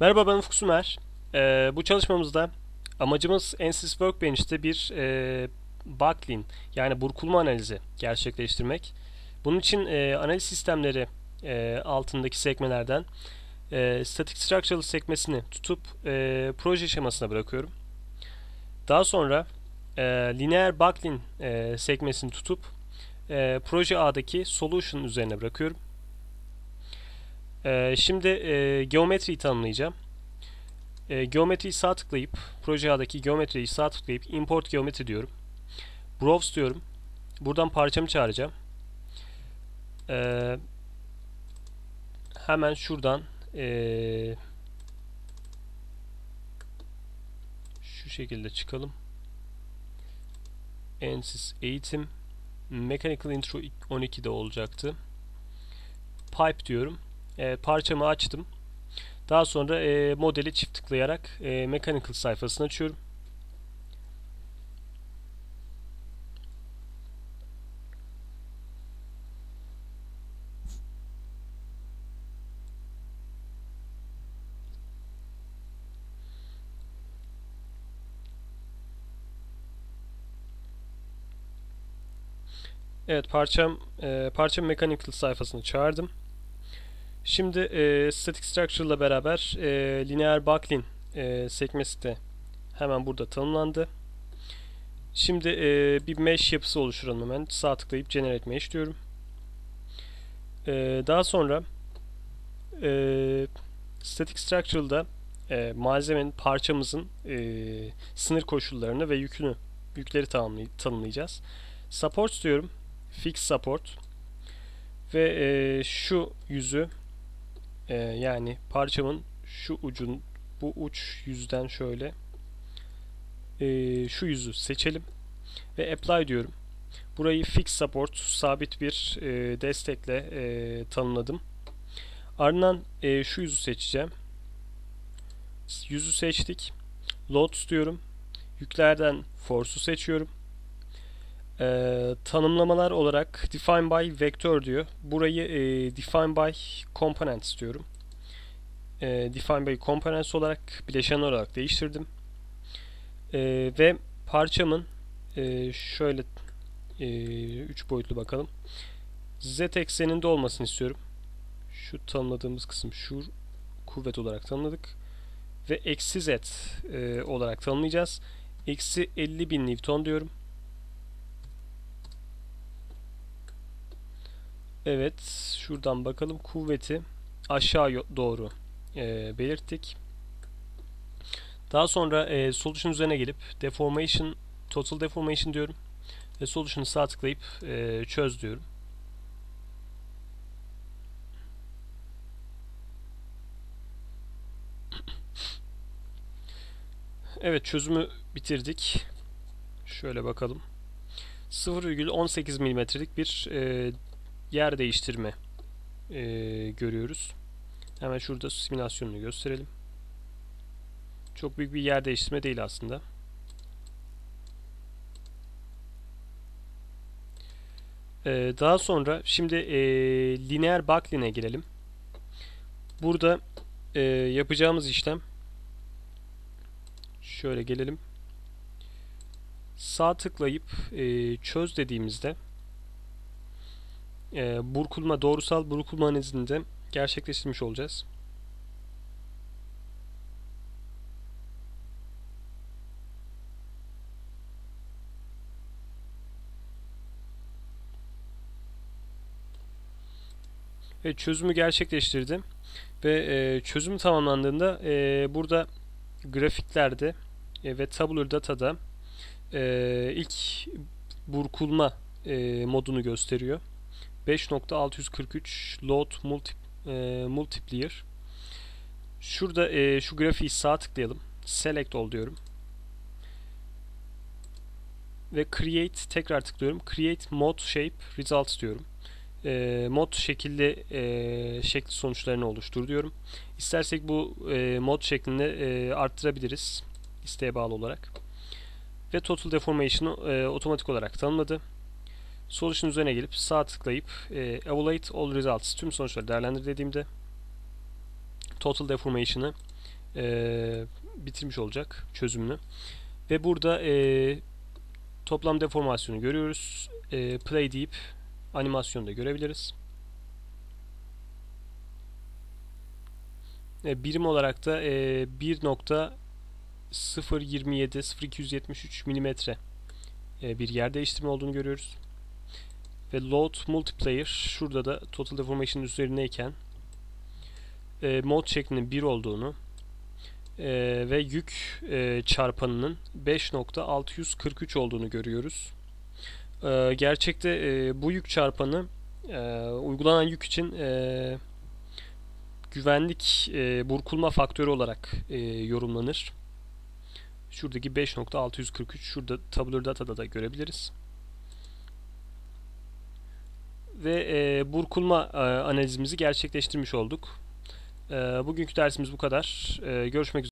Merhaba ben Ufuk Sümer. Ee, bu çalışmamızda amacımız NSYS Workbench'te bir e, backlink yani burkulma analizi gerçekleştirmek. Bunun için e, analiz sistemleri e, altındaki sekmelerden e, static structural sekmesini tutup e, proje şemasına bırakıyorum. Daha sonra e, linear backlink e, sekmesini tutup e, proje A'daki solution üzerine bırakıyorum. E, şimdi e, geometriyi tanımlayacağım. E, geometriyi sağ tıklayıp proje A'daki geometriyi sağ tıklayıp import geometri diyorum. Browse diyorum. Buradan parçamı çağıracağım. E, hemen şuradan e, şu şekilde çıkalım. Ensis eğitim Mechanical Intro 12'de olacaktı. Pipe diyorum. E, parçamı açtım. Daha sonra e, modeli çift tıklayarak e, Mechanical sayfasını açıyorum. Evet parçam e, parça mechanical sayfasını çağırdım. Şimdi e, static structure ile beraber e, linear backlink e, sekmesi de hemen burada tanımlandı. Şimdi e, bir mesh yapısı oluşturalım hemen. Sağ tıklayıp generate mesh diyorum. E, daha sonra e, static structure'da e, malzemenin parçamızın e, sınır koşullarını ve yükünü yükleri tanımlayacağız. Support diyorum fix support ve e, şu yüzü e, yani parçamın şu ucun bu uç yüzden şöyle e, şu yüzü seçelim ve apply diyorum. Burayı fix support sabit bir e, destekle e, tanımladım. Ardından e, şu yüzü seçeceğim. Yüzü seçtik. Load diyorum. Yüklerden force'u seçiyorum. Ee, tanımlamalar olarak define by vector diyor. Burayı e, define by components diyorum. E, define by components olarak bileşen olarak değiştirdim. E, ve parçamın e, şöyle 3 e, boyutlu bakalım. Z ekseninde olmasını istiyorum. Şu tanımladığımız kısım şu kuvvet olarak tanımladık. Ve eksi Z e, olarak tanımlayacağız. Eksi 50 bin Newton diyorum. Evet, şuradan bakalım kuvveti aşağı doğru e, belirttik. Daha sonra e, solution üzerine gelip deformation, total deformation diyorum ve solution'ı sağ tıklayıp e, çöz diyorum. Evet çözümü bitirdik. Şöyle bakalım. 0,18 milimetrelik bir e, yer değiştirme e, görüyoruz. Hemen şurada simülasyonunu gösterelim. Çok büyük bir yer değiştirme değil aslında. Ee, daha sonra şimdi e, lineer backline'e girelim. Burada e, yapacağımız işlem şöyle gelelim. Sağ tıklayıp e, çöz dediğimizde e, burkulma, doğrusal burkulma analizini de gerçekleştirmiş olacağız. Evet, çözümü gerçekleştirdim. Ve e, çözüm tamamlandığında e, burada grafiklerde e, ve tabular datada e, ilk burkulma e, modunu gösteriyor. 5.643 load multi, e, multiplier. Şurada e, şu grafiği sağ tıklayalım. Select all diyorum. Ve create tekrar tıklıyorum. Create mod shape results diyorum. E, mod şekilli e, şekli sonuçlarını oluştur diyorum. İstersek bu e, mod şeklini e, arttırabiliriz. isteğe bağlı olarak. Ve total deformation'ı e, otomatik olarak tanımladı. Solution üzerine gelip sağ tıklayıp e, Evaluate All Results tüm sonuçları değerlendir dediğimde Total Deformation'ı e, bitirmiş olacak çözümünü. Ve burada e, toplam deformasyonu görüyoruz. E, play deyip animasyonu da görebiliriz. E, birim olarak da e, 1.027 0273 milimetre e, bir yer değiştirme olduğunu görüyoruz. Ve load multiplayer şurada da total deformation üzerindeyken e, mod şeklinin 1 olduğunu e, ve yük e, çarpanının 5.643 olduğunu görüyoruz. E, gerçekte e, bu yük çarpanı e, uygulanan yük için e, güvenlik e, burkulma faktörü olarak e, yorumlanır. Şuradaki 5.643 şurada tabular datada da görebiliriz. Ve e, burkulma e, analizimizi gerçekleştirmiş olduk. E, bugünkü dersimiz bu kadar. E, görüşmek üzere.